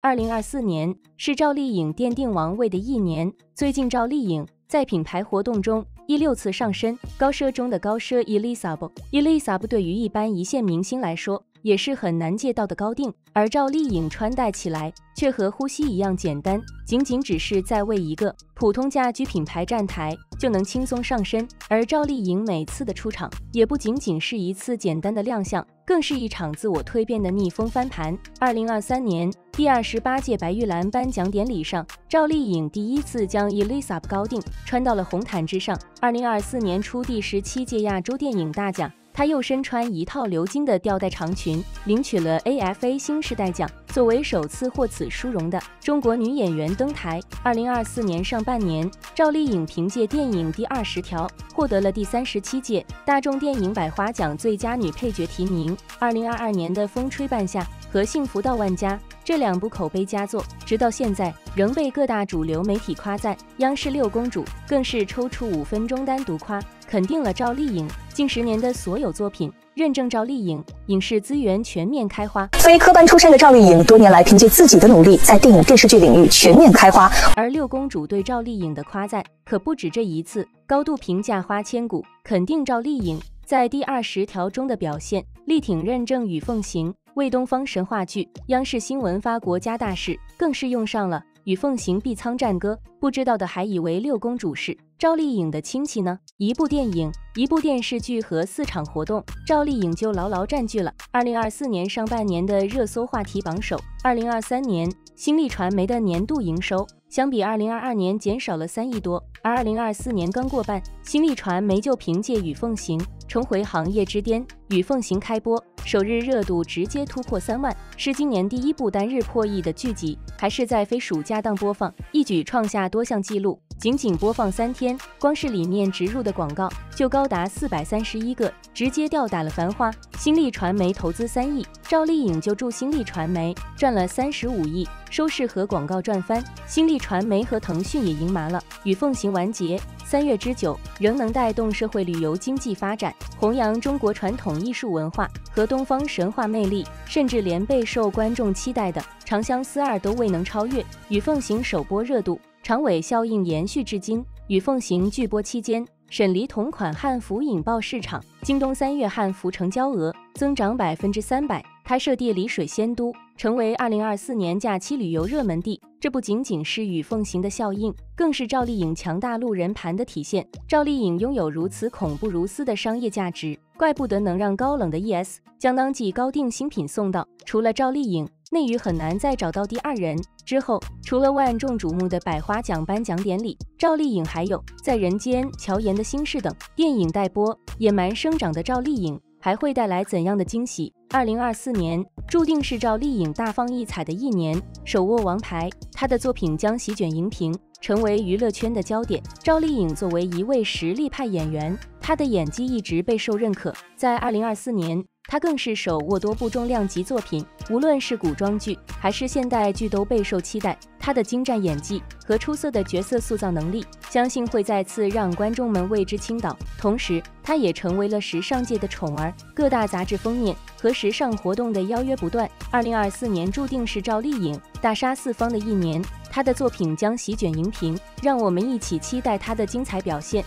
二零二四年是赵丽颖奠定王位的一年。最近，赵丽颖在品牌活动中一六次上身，高奢中的高奢 Elisab。Elisab 对于一般一线明星来说，也是很难借到的高定，而赵丽颖穿戴起来却和呼吸一样简单，仅仅只是在为一个普通家居品牌站台就能轻松上身。而赵丽颖每次的出场也不仅仅是一次简单的亮相，更是一场自我蜕变的逆风翻盘。二零二三年第二十八届白玉兰颁奖典礼上，赵丽颖第一次将 Elisa 高定穿到了红毯之上。二零二四年初第十七届亚洲电影大奖。她又身穿一套鎏金的吊带长裙，领取了 AFA 新时代奖，作为首次获此殊荣的中国女演员登台。二零二四年上半年，赵丽颖凭借电影《第二十条》获得了第三十七届大众电影百花奖最佳女配角提名。二零二二年的《风吹半夏》和《幸福到万家》。这两部口碑佳作，直到现在仍被各大主流媒体夸赞。央视六公主更是抽出五分钟单独夸，肯定了赵丽颖近十年的所有作品，认证赵丽颖影视资源全面开花。非科班出身的赵丽颖，多年来凭借自己的努力，在电影电视剧领域全面开花。而六公主对赵丽颖的夸赞可不止这一次，高度评价花千骨，肯定赵丽颖在第二十条中的表现，力挺认证与奉行。为东方神话剧，央视新闻发国家大事，更是用上了《与凤行碧苍战歌》。不知道的还以为六公主是赵丽颖的亲戚呢。一部电影、一部电视剧和四场活动，赵丽颖就牢牢占据了二零二四年上半年的热搜话题榜首。二零二三年，新力传媒的年度营收相比二零二二年减少了三亿多，而二零二四年刚过半，新力传媒就凭借《与凤行》重回行业之巅，《与凤行》开播。首日热度直接突破三万，是今年第一部单日破亿的剧集，还是在非暑假档播放，一举创下多项纪录。仅仅播放三天，光是里面植入的广告就高达四百三十一个，直接吊打了《繁花》。新力传媒投资三亿，赵丽颖就助新力传媒赚了三十五亿，收视和广告赚翻。新力传媒和腾讯也赢麻了，与凤行完结。三月之久，仍能带动社会旅游经济发展，弘扬中国传统艺术文化和东方神话魅力，甚至连备受观众期待的《长相思二》都未能超越。与凤行首播热度、长尾效应延续至今。与凤行剧播期间，沈黎同款汉服引爆市场，京东三月汉服成交额增长百分之三百。拍摄地丽水仙都成为二零二四年假期旅游热门地，这不仅仅是与凤行的效应，更是赵丽颖强大路人盘的体现。赵丽颖拥有如此恐怖如斯的商业价值，怪不得能让高冷的 ES 将当季高定新品送到。除了赵丽颖，内娱很难再找到第二人。之后，除了万众瞩目的百花奖颁奖典礼，赵丽颖还有在人间、乔岩的心事等电影待播。野蛮生长的赵丽颖。还会带来怎样的惊喜？二零二四年注定是赵丽颖大放异彩的一年，手握王牌，她的作品将席卷荧屏，成为娱乐圈的焦点。赵丽颖作为一位实力派演员，她的演技一直备受认可。在二零二四年，她更是手握多部重量级作品，无论是古装剧还是现代剧都备受期待。她的精湛演技和出色的角色塑造能力，相信会再次让观众们为之倾倒。同时，她也成为了时尚界的宠儿，各大杂志封面和时尚活动的邀约不断。二零二四年注定是赵丽颖大杀四方的一年，她的作品将席卷荧屏，让我们一起期待她的精彩表现。